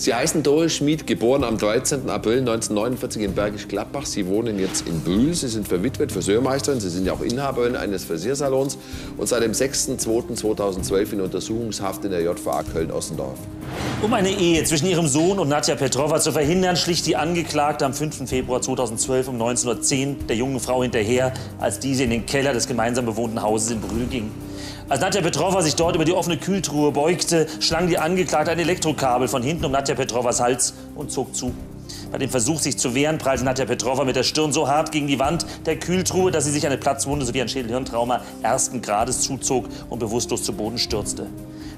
Sie heißen Doris Schmid, geboren am 13. April 1949 in Bergisch Gladbach. Sie wohnen jetzt in Brühl. Sie sind verwitwet, Friseurmeisterin. Sie sind ja auch Inhaberin eines Frisiersalons und seit dem 6.2.2012 in Untersuchungshaft in der JVA Köln-Ossendorf. Um eine Ehe zwischen ihrem Sohn und Nadja Petrova zu verhindern, schlich die Angeklagte am 5. Februar 2012 um 19.10 Uhr der jungen Frau hinterher, als diese in den Keller des gemeinsam bewohnten Hauses in Brühl ging. Als Nadja Petrova sich dort über die offene Kühltruhe beugte, schlang die Angeklagte ein Elektrokabel von hinten um Nadja Petrovas Hals und zog zu. Bei dem Versuch, sich zu wehren, prallte Nadja Petrova mit der Stirn so hart gegen die Wand der Kühltruhe, dass sie sich eine Platzwunde sowie ein Schädelhirntrauma ersten Grades zuzog und bewusstlos zu Boden stürzte.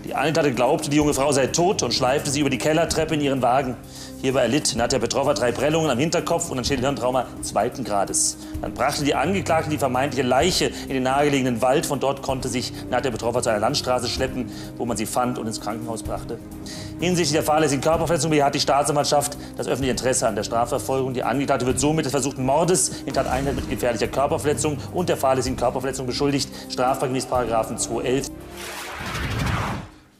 Die Angeklagte glaubte, die junge Frau sei tot und schleifte sie über die Kellertreppe in ihren Wagen. Hierbei erlitt Nadja Petrova drei Prellungen am Hinterkopf und ein Schädelhirntrauma zweiten Grades. Dann brachte die Angeklagte die vermeintliche Leiche in den nahegelegenen Wald. Von dort konnte sich Nadja Petrova zu einer Landstraße schleppen, wo man sie fand und ins Krankenhaus brachte. Hinsichtlich der fahrlässigen Körperverletzung beharrt die Staatsanwaltschaft das öffentliche Interesse an der Strafverfolgung. Die Angeklagte wird somit des versuchten Mordes in Tateinheit mit gefährlicher Körperverletzung und der fahrlässigen Körperverletzung beschuldigt. Strafbar gemäß Paragraphen 211.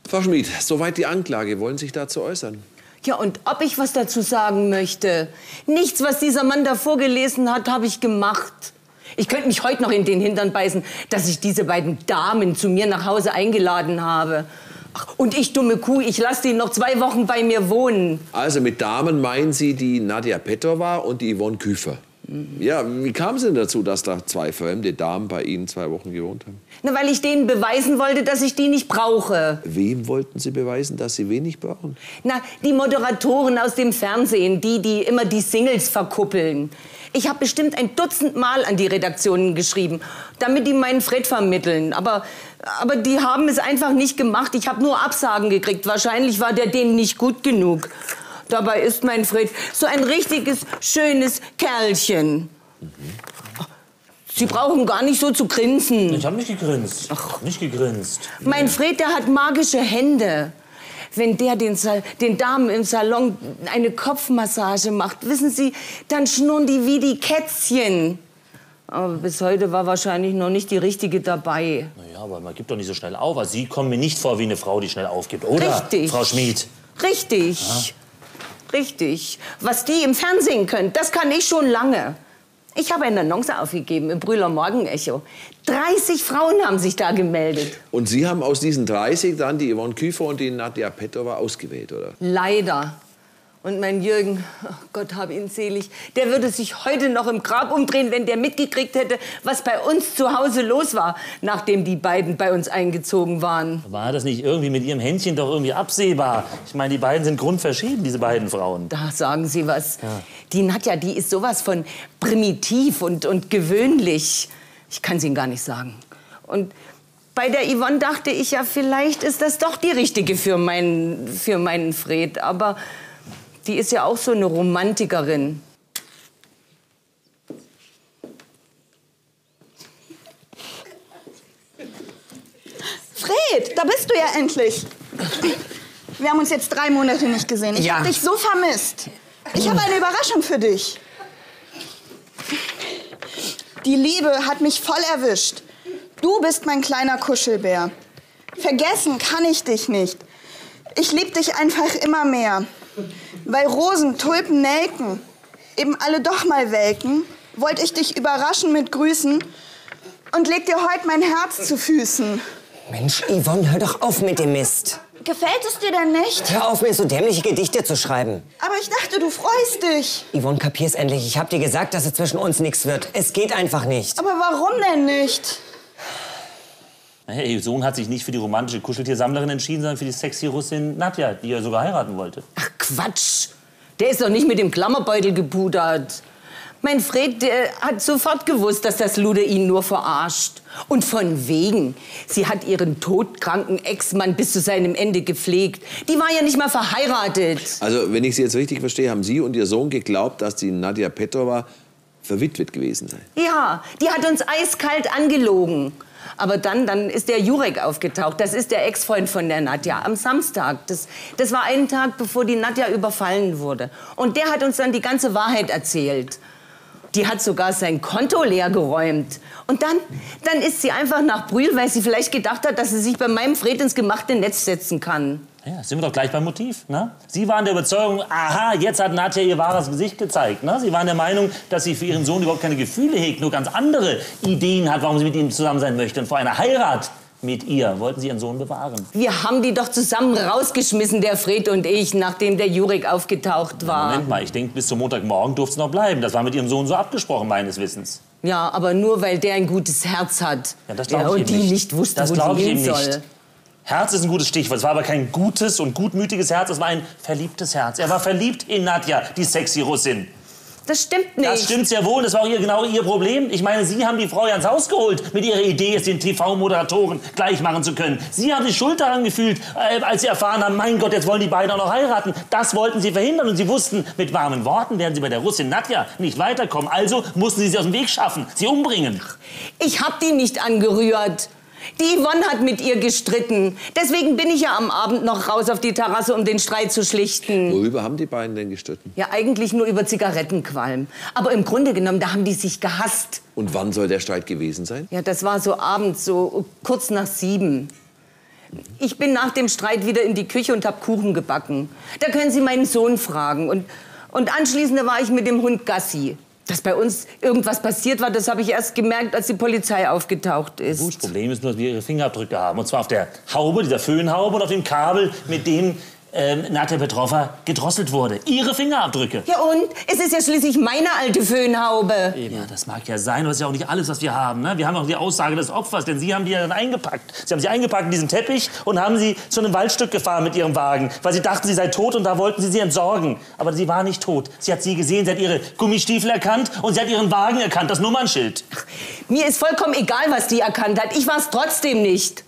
Frau Schmid, soweit die Anklage. Wollen Sie sich dazu äußern? Ja, und ob ich was dazu sagen möchte? Nichts, was dieser Mann da vorgelesen hat, habe ich gemacht. Ich könnte mich heute noch in den Hintern beißen, dass ich diese beiden Damen zu mir nach Hause eingeladen habe. Ach, und ich, dumme Kuh, ich lasse die noch zwei Wochen bei mir wohnen. Also mit Damen meinen Sie die Nadja Petrova und die Yvonne Küfer? Ja, wie kam es denn dazu, dass da zwei fremde Damen bei Ihnen zwei Wochen gewohnt haben? Na, weil ich denen beweisen wollte, dass ich die nicht brauche. Wem wollten Sie beweisen, dass Sie wenig brauchen? Na, die Moderatoren aus dem Fernsehen, die, die immer die Singles verkuppeln. Ich habe bestimmt ein Dutzend Mal an die Redaktionen geschrieben, damit die meinen Fred vermitteln. Aber, aber die haben es einfach nicht gemacht. Ich habe nur Absagen gekriegt. Wahrscheinlich war der denen nicht gut genug. Dabei ist mein Fred so ein richtiges, schönes Kerlchen. Sie brauchen gar nicht so zu grinsen. Ich habe nicht gegrinst. Ach. Nicht gegrinst. Mein Fred, der hat magische Hände. Wenn der den, Sal den Damen im Salon eine Kopfmassage macht, wissen Sie, dann schnurren die wie die Kätzchen. Aber bis heute war wahrscheinlich noch nicht die richtige dabei. Naja, aber man gibt doch nicht so schnell auf. Also Sie kommen mir nicht vor wie eine Frau, die schnell aufgibt, oder? Richtig. Frau Schmid. Richtig. Ja. Richtig. Was die im Fernsehen können, das kann ich schon lange. Ich habe eine Annonce aufgegeben im Brühler Morgenecho. 30 Frauen haben sich da gemeldet. Und Sie haben aus diesen 30 dann die Yvonne Küfer und die Nadja Petrova ausgewählt, oder? Leider. Und mein Jürgen, oh Gott hab ihn selig, der würde sich heute noch im Grab umdrehen, wenn der mitgekriegt hätte, was bei uns zu Hause los war, nachdem die beiden bei uns eingezogen waren. War das nicht irgendwie mit ihrem Händchen doch irgendwie absehbar? Ich meine, die beiden sind grundverschieden, diese beiden Frauen. Da sagen Sie was. Ja. Die Nadja, die ist sowas von primitiv und, und gewöhnlich. Ich kann es Ihnen gar nicht sagen. Und bei der Yvonne dachte ich ja, vielleicht ist das doch die richtige für meinen, für meinen Fred. Aber die ist ja auch so eine Romantikerin. Fred, da bist du ja endlich. Wir haben uns jetzt drei Monate nicht gesehen. Ich ja. habe dich so vermisst. Ich habe eine Überraschung für dich. Die Liebe hat mich voll erwischt. Du bist mein kleiner Kuschelbär. Vergessen kann ich dich nicht. Ich liebe dich einfach immer mehr. Weil Rosen, Tulpen, Nelken eben alle doch mal welken, wollte ich dich überraschen mit Grüßen und leg dir heute mein Herz zu Füßen. Mensch, Yvonne, hör doch auf mit dem Mist. Gefällt es dir denn nicht? Hör auf, mir so dämliche Gedichte zu schreiben. Aber ich dachte, du freust dich. Yvonne, kapier's endlich. Ich hab dir gesagt, dass es zwischen uns nichts wird. Es geht einfach nicht. Aber warum denn nicht? Hey, Ihr Sohn hat sich nicht für die romantische Kuscheltiersammlerin entschieden, sondern für die sexy Russin Nadja, die er sogar heiraten wollte. Ach Quatsch! Der ist doch nicht mit dem Klammerbeutel gepudert. Mein Fred hat sofort gewusst, dass das Lude ihn nur verarscht. Und von wegen. Sie hat ihren todkranken Ex-Mann bis zu seinem Ende gepflegt. Die war ja nicht mal verheiratet. Also, wenn ich Sie jetzt richtig verstehe, haben Sie und Ihr Sohn geglaubt, dass die Nadja Petrova verwitwet gewesen sei? Ja, die hat uns eiskalt angelogen. Aber dann, dann ist der Jurek aufgetaucht. Das ist der Ex-Freund von der Nadja am Samstag. Das, das war einen Tag, bevor die Nadja überfallen wurde. Und der hat uns dann die ganze Wahrheit erzählt. Die hat sogar sein Konto leer geräumt. Und dann, dann ist sie einfach nach Brühl, weil sie vielleicht gedacht hat, dass sie sich bei meinem Fred ins gemachte Netz setzen kann. Ja, sind wir doch gleich beim Motiv. Ne? Sie waren der Überzeugung, aha, jetzt hat Nadja ihr wahres Gesicht gezeigt. Ne? Sie waren der Meinung, dass sie für ihren Sohn überhaupt keine Gefühle hegt, nur ganz andere Ideen hat, warum sie mit ihm zusammen sein möchte. Und vor einer Heirat mit ihr wollten sie ihren Sohn bewahren. Wir haben die doch zusammen rausgeschmissen, der Fred und ich, nachdem der Jurek aufgetaucht war. Moment mal, ich denke, bis zum Montagmorgen durfte es noch bleiben. Das war mit ihrem Sohn so abgesprochen, meines Wissens. Ja, aber nur weil der ein gutes Herz hat. Ja, das glaube ich und eben die nicht. nicht wusste, das wo ich hin soll. nicht. Herz ist ein gutes Stichwort. Es war aber kein gutes und gutmütiges Herz, es war ein verliebtes Herz. Er war verliebt in Nadja, die sexy Russin. Das stimmt nicht. Das stimmt sehr wohl. Das war auch ihr, genau ihr Problem. Ich meine, Sie haben die Frau ja ins Haus geholt mit ihrer Idee, es den TV-Moderatoren gleich machen zu können. Sie haben sich schuld daran gefühlt, äh, als Sie erfahren haben, mein Gott, jetzt wollen die beiden auch noch heiraten. Das wollten Sie verhindern und Sie wussten, mit warmen Worten werden Sie bei der Russin Nadja nicht weiterkommen. Also mussten Sie sie aus dem Weg schaffen, sie umbringen. Ich hab die nicht angerührt. Die Yvonne hat mit ihr gestritten. Deswegen bin ich ja am Abend noch raus auf die Terrasse, um den Streit zu schlichten. Worüber haben die beiden denn gestritten? Ja, eigentlich nur über Zigarettenqualm. Aber im Grunde genommen, da haben die sich gehasst. Und wann soll der Streit gewesen sein? Ja, das war so abends, so kurz nach sieben. Ich bin nach dem Streit wieder in die Küche und hab Kuchen gebacken. Da können Sie meinen Sohn fragen. Und, und anschließend war ich mit dem Hund Gassi. Dass bei uns irgendwas passiert war, das habe ich erst gemerkt, als die Polizei aufgetaucht ist. Das Problem ist nur, dass wir ihre Fingerabdrücke haben. Und zwar auf der Haube, dieser Föhnhaube und auf dem Kabel, mit dem ähm, Nadja Petrova gedrosselt wurde. Ihre Fingerabdrücke. Ja und? Es ist ja schließlich meine alte Föhnhaube. Ja, das mag ja sein, aber das ist ja auch nicht alles, was wir haben. Ne? Wir haben auch die Aussage des Opfers, denn Sie haben die ja dann eingepackt. Sie haben sie eingepackt in diesen Teppich und haben sie zu einem Waldstück gefahren mit Ihrem Wagen, weil Sie dachten, sie sei tot und da wollten Sie sie entsorgen. Aber sie war nicht tot. Sie hat sie gesehen, sie hat ihre Gummistiefel erkannt und sie hat ihren Wagen erkannt, das Nummernschild. Mir ist vollkommen egal, was die erkannt hat. Ich war es trotzdem nicht.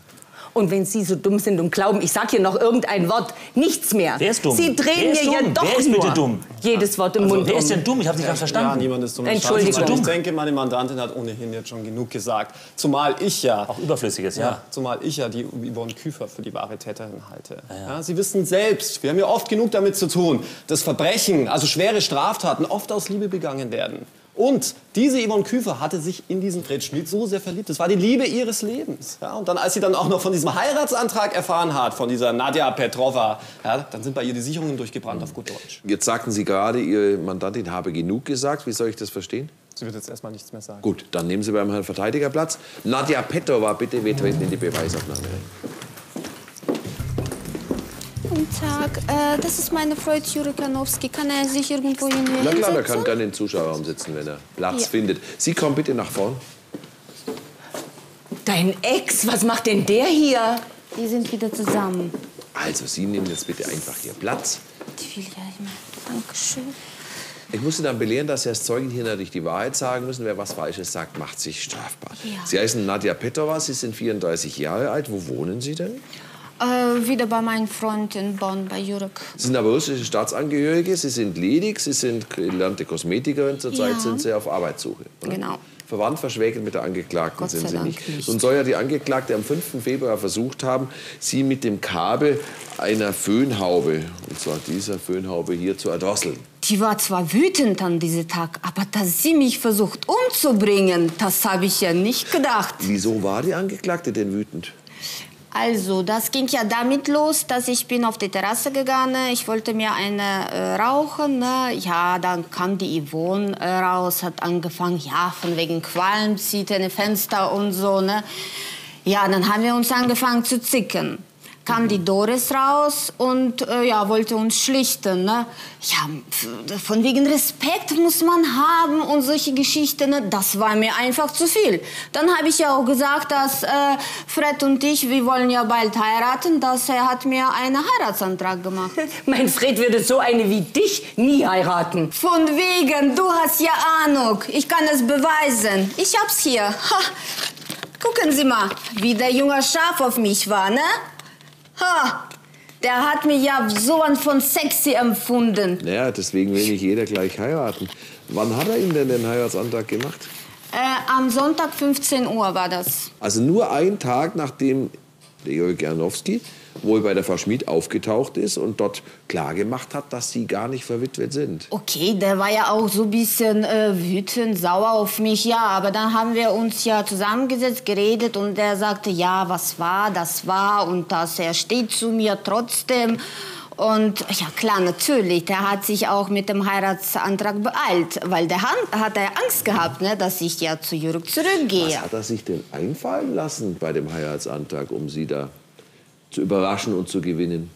Und wenn Sie so dumm sind und glauben, ich sag hier noch irgendein Wort, nichts mehr. Wer ist dumm? Sie drehen Wer ist mir ja dumm? doch Wer ist nur bitte dumm? jedes Wort im Mund Wer um. ist denn dumm? Ich habe Sie gerade Ja, verstanden. niemand ist dumm. Entschuldigung. Also Ich denke, meine Mandantin hat ohnehin jetzt schon genug gesagt. Zumal ich ja, Auch Überflüssiges, ja. ja, zumal ich ja die Yvonne Küfer für die wahre Täterin halte. Ja, Sie wissen selbst, wir haben ja oft genug damit zu tun, dass Verbrechen, also schwere Straftaten, oft aus Liebe begangen werden. Und diese Yvonne Küfer hatte sich in diesen Fred Schmidt so sehr verliebt. Das war die Liebe ihres Lebens. Ja, und dann, als sie dann auch noch von diesem Heiratsantrag erfahren hat, von dieser Nadja Petrova, ja, dann sind bei ihr die Sicherungen durchgebrannt auf gut Deutsch. Jetzt sagten Sie gerade, Ihre Mandantin habe genug gesagt. Wie soll ich das verstehen? Sie wird jetzt erstmal nichts mehr sagen. Gut, dann nehmen Sie beim Herrn Verteidiger Platz. Nadja Petrova, bitte, wir treten in die Beweisaufnahme ein. Guten Tag, äh, das ist meine Freund Juri Kanowski. Kann er sich irgendwo hin Na klar, hinsetzen? kann gerne im Zuschauerraum sitzen, wenn er Platz Ja. findet. Sie kommen bitte nach vorn. Dein Ex, was macht denn der hier? Die sind wieder zusammen. Also, Sie nehmen jetzt bitte einfach hier Platz. Die will ja immer. Dankeschön. Ich muss Sie dann belehren, dass Sie als Zeugin hier natürlich die Wahrheit sagen müssen. Wer was Falsches sagt, macht sich strafbar. Ja. Sie heißen Nadja Petrova, Sie sind 34 Jahre alt. Wo wohnen Sie denn? Äh, wieder bei meinem Freund in Bonn, bei Jurek. Sie sind aber russische Staatsangehörige, Sie sind ledig, Sie sind gelernte Kosmetikerin, zurzeit Ja. sind Sie auf Arbeitssuche. oder? Genau. Verwandt, verschwägert mit der Angeklagten Gott sind Sie nicht. nicht. Nun soll ja die Angeklagte am 5. Februar versucht haben, Sie mit dem Kabel einer Föhnhaube, und zwar dieser Föhnhaube hier, zu erdrosseln. Die war zwar wütend an diesem Tag, aber dass sie mich versucht umzubringen, das habe ich ja nicht gedacht. Wieso war die Angeklagte denn wütend? Also, das ging ja damit los, dass ich bin auf die Terrasse gegangen. Ich wollte mir eine äh, rauchen. Ne? Ja, dann kam die Yvonne äh, raus, hat angefangen, ja, von wegen Qualm, zieht eine Fenster und so. Ne? Ja, dann haben wir uns angefangen zu zicken. Kam die Doris raus und äh, ja, wollte uns schlichten. Ne? Ja, von wegen Respekt muss man haben und solche Geschichten. Ne? Das war mir einfach zu viel. Dann habe ich ja auch gesagt, dass äh, Fred und ich, wir wollen ja bald heiraten, dass er hat mir einen Heiratsantrag gemacht. Mein Fred würde so eine wie dich nie heiraten. Von wegen, du hast ja Ahnung. Ich kann es beweisen. Ich hab's hier. Ha. Gucken Sie mal, wie der junge Schaf auf mich war, ne? Ha. Der hat mich ja so von sexy empfunden. Naja, deswegen will nicht jeder gleich heiraten. Wann hat er Ihnen denn den Heiratsantrag gemacht? Äh, am Sonntag 15 Uhr war das. Also nur einen Tag nachdem der Jörg Gernowski wohl bei der Frau Schmid aufgetaucht ist und dort klargemacht hat, dass sie gar nicht verwitwet sind. Okay, der war ja auch so ein bisschen äh, wütend, sauer auf mich, ja. Aber dann haben wir uns ja zusammengesetzt, geredet und der sagte, ja, was war, das war und dass er steht zu mir trotzdem. Und ja klar, natürlich, der hat sich auch mit dem Heiratsantrag beeilt, weil der hat, hat er Angst gehabt, ne, dass ich ja zu Jürg zurückgehe. Was hat er sich denn einfallen lassen bei dem Heiratsantrag, um sie da zu überraschen und zu gewinnen?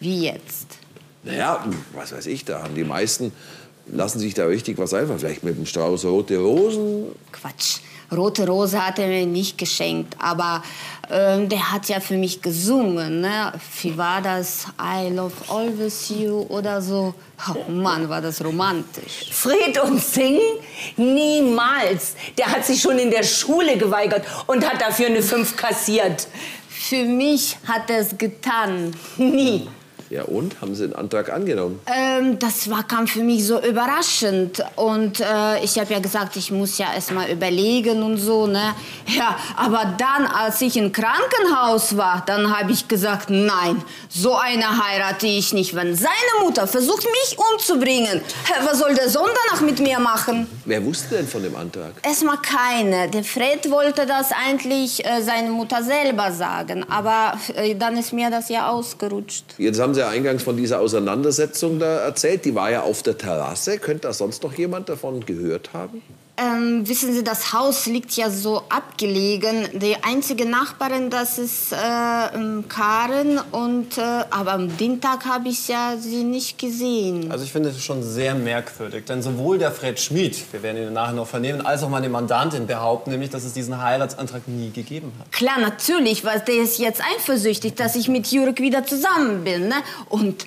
Wie jetzt? Naja, was weiß ich, da haben die meisten, lassen sich da richtig was einfallen. Vielleicht mit einem Strauß rote Rosen. Quatsch. Rote Rose hat er mir nicht geschenkt, aber ähm, der hat ja für mich gesungen. Ne? Wie war das? I love always you oder so. Oh Mann, war das romantisch. Fred und singen? Niemals. Der hat sich schon in der Schule geweigert und hat dafür eine 5 kassiert. Für mich hat er es getan. Nie. Ja und? Haben Sie den Antrag angenommen? Ähm, das war, kam für mich so überraschend. Und äh, ich habe ja gesagt, ich muss ja erst mal überlegen und so. Ne? Ja, aber dann, als ich im Krankenhaus war, dann habe ich gesagt, nein, so eine heirate ich nicht. Wenn seine Mutter versucht, mich umzubringen, was soll der Sohn danach mit mir machen? Wer wusste denn von dem Antrag? Erstmal keine. Der Fred wollte das eigentlich äh, seine Mutter selber sagen. Aber äh, dann ist mir das ja ausgerutscht. Jetzt haben Sie ja eingangs von dieser Auseinandersetzung da erzählt. Die war ja auf der Terrasse. Könnte da sonst noch jemand davon gehört haben? Ähm, wissen Sie, das Haus liegt ja so abgelegen. Die einzige Nachbarin, das ist äh, ähm, Karen. Und, äh, aber am den Tag habe ich ja sie nicht gesehen. Also ich finde es schon sehr merkwürdig, denn sowohl der Fred Schmid, wir werden ihn nachher noch vernehmen, als auch meine Mandantin behaupten nämlich, dass es diesen Heiratsantrag nie gegeben hat. Klar, natürlich, weil der ist jetzt eifersüchtig, dass ich mit Jurek wieder zusammen bin. Ne? Und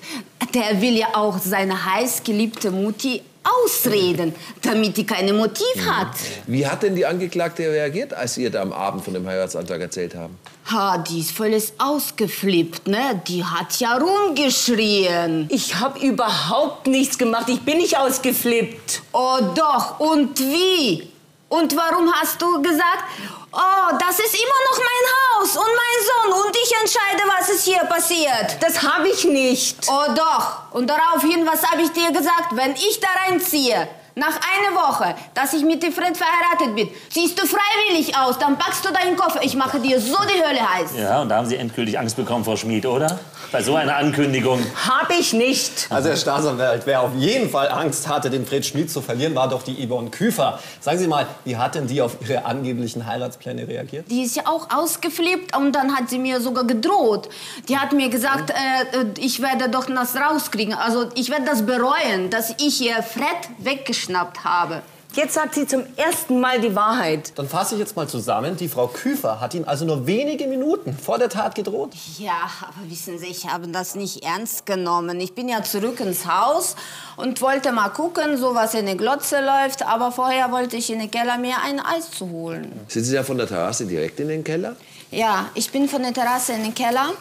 der will ja auch seine heißgeliebte Mutti ausreden, damit die keine Motiv hat. Wie hat denn die Angeklagte reagiert, als Sie ihr da am Abend von dem Heiratsantrag erzählt haben? Ha, die ist völlig ausgeflippt, ne? Die hat ja rumgeschrien. Ich habe überhaupt nichts gemacht. Ich bin nicht ausgeflippt. Oh doch, und wie? Und warum hast du gesagt, oh, das ist immer noch mein Haus und mein Sohn und ich entscheide, was ist hier passiert? Das habe ich nicht. Oh doch. Und daraufhin, was habe ich dir gesagt? Wenn ich da reinziehe, nach einer Woche, dass ich mit dem Fred verheiratet bin, ziehst du freiwillig aus, dann packst du deinen Koffer. Ich mache dir so die Hölle heiß. Ja, und da haben Sie endgültig Angst bekommen, Frau Schmid, oder? Bei so einer Ankündigung. Habe ich nicht. Also Herr Staatsanwalt, wer auf jeden Fall Angst hatte, den Fred Schmid zu verlieren, war doch die Yvonne Küfer. Sagen Sie mal, wie hat denn die auf Ihre angeblichen Heiratspläne reagiert? Die ist ja auch ausgeflippt und dann hat sie mir sogar gedroht. Die hat mir gesagt, äh, äh, ich werde doch das rauskriegen. Also ich werde das bereuen, dass ich ihr Fred weggeschnappt habe. Jetzt sagt sie zum ersten Mal die Wahrheit. Dann fasse ich jetzt mal zusammen. Die Frau Küfer hat ihn also nur wenige Minuten vor der Tat gedroht. Ja, aber wissen Sie, ich habe das nicht ernst genommen. Ich bin ja zurück ins Haus und wollte mal gucken, so was in der Glotze läuft. Aber vorher wollte ich in den Keller mir ein Eis zu holen. Sind Sie ja von der Terrasse direkt in den Keller? Ja, ich bin von der Terrasse in den Keller,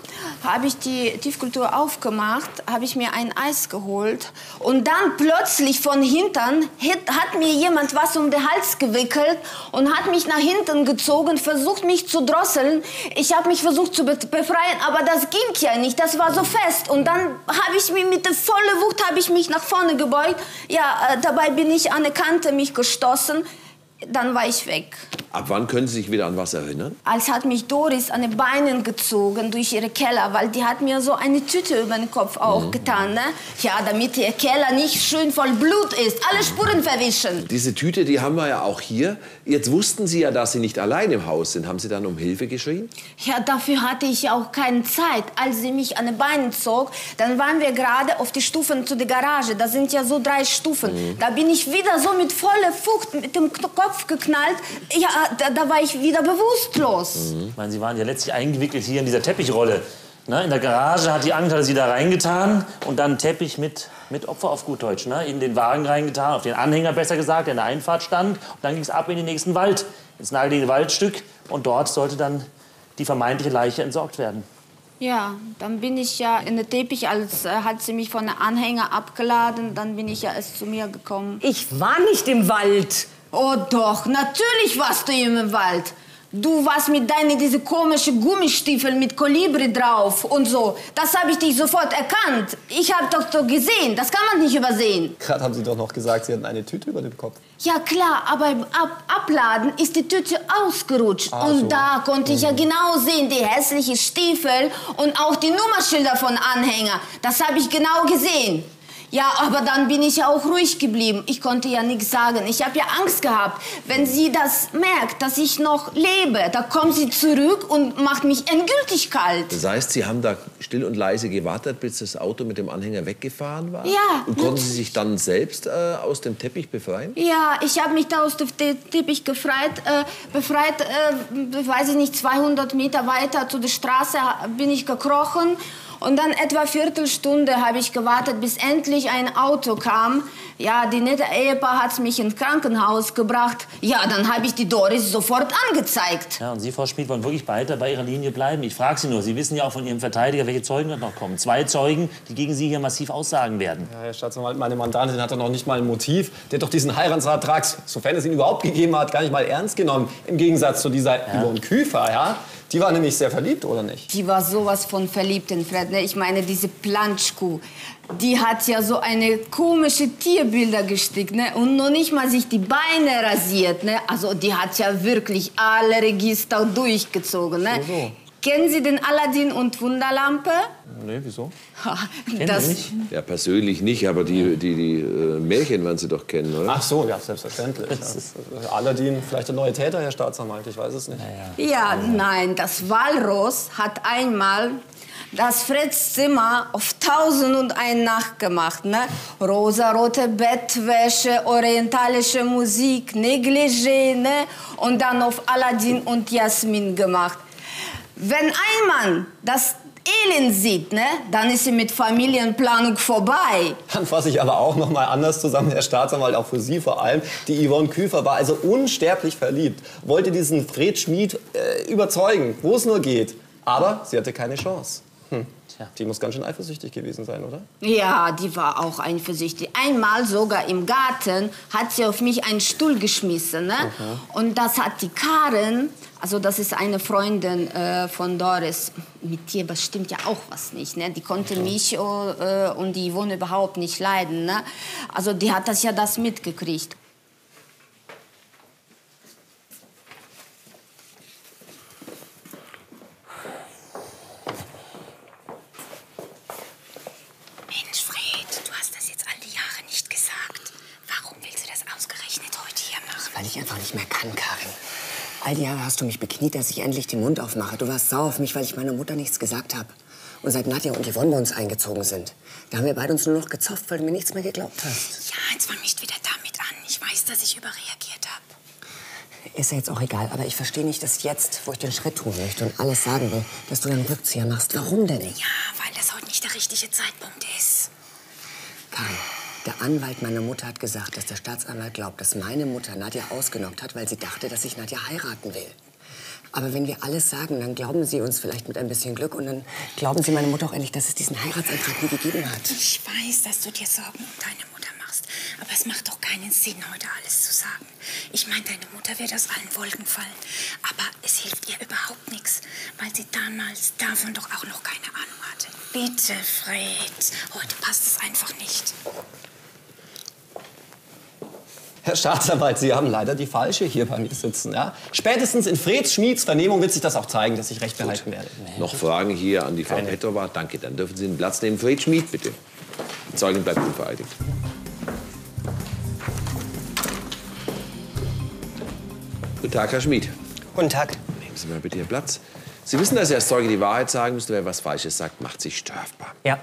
habe ich die Tiefkultur aufgemacht, habe ich mir ein Eis geholt und dann plötzlich von hinten hat, mir jemand was um den Hals gewickelt und hat mich nach hinten gezogen, versucht mich zu drosseln. Ich habe mich versucht zu be befreien, aber das ging ja nicht, das war so fest und dann habe ich mich mit der vollen Wucht habe ich mich nach vorne gebeugt. Ja, äh, dabei bin ich an der Kante mich gestoßen. Dann war ich weg. Ab wann können Sie sich wieder an was erinnern? Als hat mich Doris an den Beinen gezogen durch ihre Keller, weil die hat mir so eine Tüte über den Kopf auch getan, ne? Ja, damit ihr Keller nicht schön voll Blut ist, alle Spuren verwischen. Diese Tüte, die haben wir ja auch hier. Jetzt wussten Sie ja, dass Sie nicht allein im Haus sind. Haben Sie dann um Hilfe geschrien? Ja, dafür hatte ich ja auch keine Zeit. Als sie mich an den Beinen zog, dann waren wir gerade auf die Stufen zu der Garage. Da sind ja so drei Stufen. Da bin ich wieder so mit voller Fucht mit dem Kopf geknallt. Ja, da, da war ich wieder bewusstlos. Ich meine, Sie waren ja letztlich eingewickelt hier in dieser Teppichrolle. Ne? In der Garage hat die Angst hat sie da reingetan und dann Teppich mit, mit Opfer auf gut Deutsch. Ne? In den Wagen reingetan, auf den Anhänger besser gesagt, der in der Einfahrt stand. Und dann ging es ab in den nächsten Wald, ins nahegelegene Waldstück. Und dort sollte dann die vermeintliche Leiche entsorgt werden. Ja, dann bin ich ja in der Teppich, als äh, hat sie mich von der Anhänger abgeladen, dann bin ich ja erst zu mir gekommen. Ich war nicht im Wald. Oh doch, natürlich warst du im Wald. Du warst mit deinen diese komischen Gummistiefeln mit Kolibri drauf und so. Das habe ich dich sofort erkannt. Ich habe doch so gesehen. Das kann man nicht übersehen. Gerade haben Sie doch noch gesagt, Sie hatten eine Tüte über dem Kopf. Ja klar, aber beim Ab Abladen ist die Tüte ausgerutscht. Ah, und so. da konnte ich ja genau sehen, die hässlichen Stiefel und auch die Nummerschilder von Anhänger. Das habe ich genau gesehen. Ja, aber dann bin ich ja auch ruhig geblieben. Ich konnte ja nichts sagen. Ich habe ja Angst gehabt. Wenn sie das merkt, dass ich noch lebe, da kommt sie zurück und macht mich endgültig kalt. Das heißt, Sie haben da still und leise gewartet, bis das Auto mit dem Anhänger weggefahren war? Ja. Und konnten Sie sich dann selbst äh, aus dem Teppich befreien? Ja, ich habe mich da aus dem Te- Teppich gefreit, äh, befreit, äh, weiß ich nicht, 200 Meter weiter zu der Straße bin ich gekrochen. Und dann etwa Viertelstunde habe ich gewartet, bis endlich ein Auto kam. Ja, die nette Ehepaar hat mich ins Krankenhaus gebracht. Ja, dann habe ich die Doris sofort angezeigt. Ja, und Sie, Frau Schmid, wollen wirklich weiter bei Ihrer Linie bleiben? Ich frage Sie nur, Sie wissen ja auch von Ihrem Verteidiger, welche Zeugen dort noch kommen. Zwei Zeugen, die gegen Sie hier massiv aussagen werden. Ja, Herr Staatsanwalt, meine Mandantin hat doch noch nicht mal ein Motiv. Die hat doch diesen Heiratsantrag, sofern es ihn überhaupt gegeben hat, gar nicht mal ernst genommen. Im Gegensatz zu dieser Yvonne Küfer, ja? Die war nämlich sehr verliebt, oder nicht? Die war sowas von verliebt in Fred. Ne? Ich meine, diese Planschkuh, die hat ja so eine komische Tierbilder gestickt. Ne? Und noch nicht mal sich die Beine rasiert. Ne? Also die hat ja wirklich alle Register durchgezogen. Ne? So, so. Kennen Sie den Aladdin und Wunderlampe? Nee, wieso? das, Ja, persönlich nicht, aber die, die, die äh, Märchen werden Sie doch kennen, oder? Ach so, ja, selbstverständlich. Ja. Aladdin, vielleicht der neue Täter, Herr Staatsanwalt, ich weiß es nicht. Ja, nein, das Walross hat einmal das Freds Zimmer auf tausend und ein Nacht gemacht. Ne? Rosarote Bettwäsche, orientalische Musik, Negligé ne? und dann auf Aladdin und Jasmin gemacht. Wenn ein Mann das Elend sieht, ne, dann ist sie mit Familienplanung vorbei. Dann fasse ich aber auch noch mal anders zusammen, Herr Staatsanwalt, auch für Sie vor allem. Die Yvonne Küfer war also unsterblich verliebt, wollte diesen Fred Schmid äh, überzeugen, wo es nur geht. Aber sie hatte keine Chance. Hm. Die muss ganz schön eifersüchtig gewesen sein, oder? Ja, die war auch eifersüchtig. Einmal sogar im Garten hat sie auf mich einen Stuhl geschmissen. Ne? Und das hat die Karen, also das ist eine Freundin äh, von Doris, mit dir bestimmt ja auch was nicht. Ne? Die konnte mich äh, und die Yvonne überhaupt nicht leiden. Ne? Also die hat das ja das mitgekriegt. Mensch, Fred, du hast das jetzt all die Jahre nicht gesagt. Warum willst du das ausgerechnet heute hier machen? Weil ich kann, Karin. All die Jahre hast du mich bekniet, dass ich endlich den Mund aufmache. Du warst sauer auf mich, weil ich meiner Mutter nichts gesagt habe. Und seit Nadja und Yvonne bei uns eingezogen sind, da haben wir beide uns nur noch gezopft, weil du mir nichts mehr geglaubt hast. Ja, jetzt fang nicht wieder damit an. Ich weiß, dass ich überreagiert habe. Ist ja jetzt auch egal, aber ich verstehe nicht, dass jetzt, wo ich den Schritt tun möchte und alles sagen will, dass du dann Rückzieher machst. Warum denn nicht? Ja, weil das heute nicht der richtige Zeitpunkt ist. Karin, der Anwalt meiner Mutter hat gesagt, dass der Staatsanwalt glaubt, dass meine Mutter Nadja ausgenockt hat, weil sie dachte, dass ich Nadja heiraten will. Aber wenn wir alles sagen, dann glauben Sie uns vielleicht mit ein bisschen Glück und dann glauben Sie meine Mutter auch endlich, dass es diesen Heiratsantrag nie gegeben hat. Ich weiß, dass du dir Sorgen um deine Mutter machst. Aber es macht doch keinen Sinn, heute alles zu sagen. Ich meine, deine Mutter wird aus allen Wolken fallen. Aber es hilft ihr überhaupt nichts, weil sie damals davon doch auch noch keine Ahnung hatte. Bitte, Fred. Heute passt es einfach nicht. Herr Staatsanwalt, Sie haben leider die falsche hier bei mir sitzen. Ja? Spätestens in Freds Schmieds Vernehmung wird sich das auch zeigen, dass ich recht behalten werde. Noch Fragen hier an die Frau Petrova? Danke, dann dürfen Sie den Platz nehmen. Fred Schmid, bitte. Die Zeugin bleibt unvereidigt. Guten Tag, Herr Schmid. Guten Tag. Nehmen Sie mal bitte Ihren Platz. Sie wissen, dass Sie als Zeuge die Wahrheit sagen müssen. Wer was Falsches sagt, macht sich strafbar. Ja.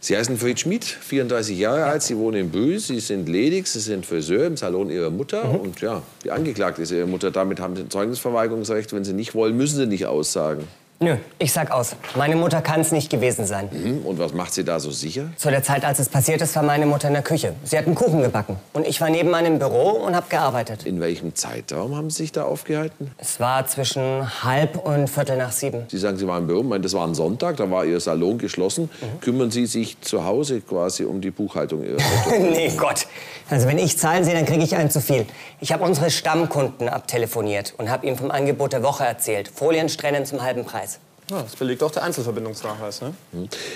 Sie heißen Fred Schmid, 34 Jahre alt. Sie wohnen in Bühl. Sie sind ledig. Sie sind Friseur im Salon Ihrer Mutter. Und ja, die Angeklagte ist Ihre Mutter. Damit haben Sie ein Zeugnisverweigerungsrecht. Wenn Sie nicht wollen, müssen Sie nicht aussagen. Nö, ich sag aus. Meine Mutter kann es nicht gewesen sein. Hm, Und was macht sie da so sicher? Zu der Zeit, als es passiert ist, war meine Mutter in der Küche. Sie hat einen Kuchen gebacken. Und ich war nebenan im Büro und habe gearbeitet. In welchem Zeitraum haben Sie sich da aufgehalten? Es war zwischen halb und viertel nach sieben. Sie sagen, Sie waren im Büro. Ich meine, das war ein Sonntag, da war Ihr Salon geschlossen. Kümmern Sie sich zu Hause quasi um die Buchhaltung Ihrer nee, Gott. Also wenn ich Zahlen sehe, dann kriege ich einen zu viel. Ich habe unsere Stammkunden abtelefoniert und habe ihnen vom Angebot der Woche erzählt. Foliensträhnen zum halben Preis. Ja, das belegt auch der Einzelverbindungsnachweis. Ne?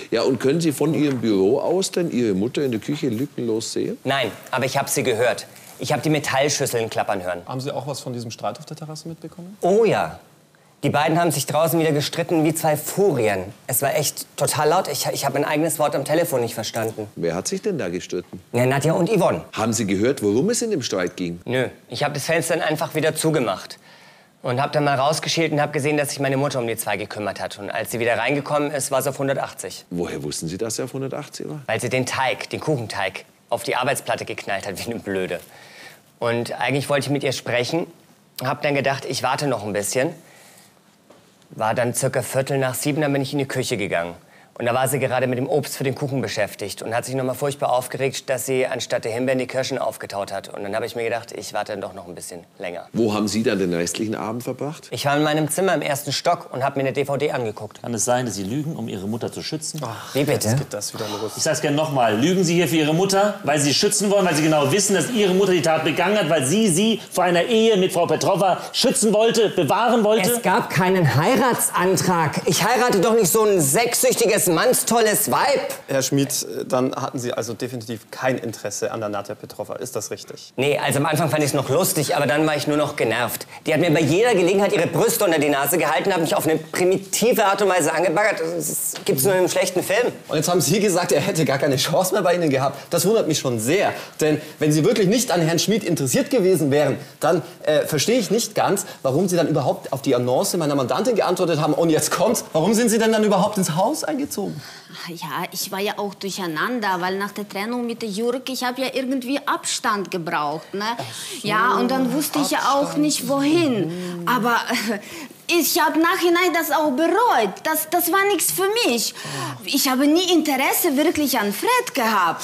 Ja, und können Sie von Ihrem Büro aus denn Ihre Mutter in der Küche lückenlos sehen? Nein, aber ich habe sie gehört. Ich habe die Metallschüsseln klappern hören. Haben Sie auch was von diesem Streit auf der Terrasse mitbekommen? Oh ja. Die beiden haben sich draußen wieder gestritten wie zwei Furien. Es war echt total laut. Ich, ich habe ein eigenes Wort am Telefon nicht verstanden. Wer hat sich denn da gestritten? Ja, Nadja und Yvonne. Haben Sie gehört, worum es in dem Streit ging? Nö, ich habe das Fenster dann einfach wieder zugemacht. Und habe dann mal rausgeschielt und habe gesehen, dass sich meine Mutter um die zwei gekümmert hat. Und als sie wieder reingekommen ist, war sie auf 180. Woher wussten Sie, dass er auf 180 war? Weil sie den Teig, den Kuchenteig, auf die Arbeitsplatte geknallt hat, wie eine Blöde. Und eigentlich wollte ich mit ihr sprechen. Hab dann gedacht, ich warte noch ein bisschen. War dann circa Viertel nach sieben, dann bin ich in die Küche gegangen. Und da war sie gerade mit dem Obst für den Kuchen beschäftigt und hat sich noch mal furchtbar aufgeregt, dass sie anstatt der Himbeeren die Kirschen aufgetaut hat. Und dann habe ich mir gedacht, ich warte dann doch noch ein bisschen länger. Wo haben Sie dann den restlichen Abend verbracht? Ich war in meinem Zimmer im ersten Stock und habe mir eine DVD angeguckt. Kann es sein, dass Sie lügen, um Ihre Mutter zu schützen? Wie bitte? Jetzt geht das wieder los. Ich sage es gerne nochmal. Lügen Sie hier für Ihre Mutter, weil Sie sie schützen wollen, weil Sie genau wissen, dass Ihre Mutter die Tat begangen hat, weil sie sie vor einer Ehe mit Frau Petrova schützen wollte, bewahren wollte? Es gab keinen Heiratsantrag. Ich heirate doch nicht so ein sexsüchtiges, mannstolles Weib. Herr Schmid, dann hatten Sie also definitiv kein Interesse an der Nadja Petrova. Ist das richtig? Nee, also am Anfang fand ich es noch lustig, aber dann war ich nur noch genervt. Die hat mir bei jeder Gelegenheit ihre Brüste unter die Nase gehalten, hat mich auf eine primitive Art und Weise angebaggert. Das gibt's nur in einem schlechten Film. Und jetzt haben Sie gesagt, er hätte gar keine Chance mehr bei Ihnen gehabt. Das wundert mich schon sehr. Denn wenn Sie wirklich nicht an Herrn Schmid interessiert gewesen wären, dann äh, verstehe ich nicht ganz, warum Sie dann überhaupt auf die Annonce meiner Mandantin geantwortet haben. Und jetzt kommt's, warum sind Sie denn dann überhaupt ins Haus eingezogen? Ja, ich war ja auch durcheinander, weil nach der Trennung mit der Jurek, ich habe ja irgendwie Abstand gebraucht. Ne? ja, und dann wusste ich ja auch nicht, wohin. Aber äh, ich habe nachhinein das auch bereut. Das, das war nichts für mich. Ich habe nie Interesse wirklich an Fred gehabt.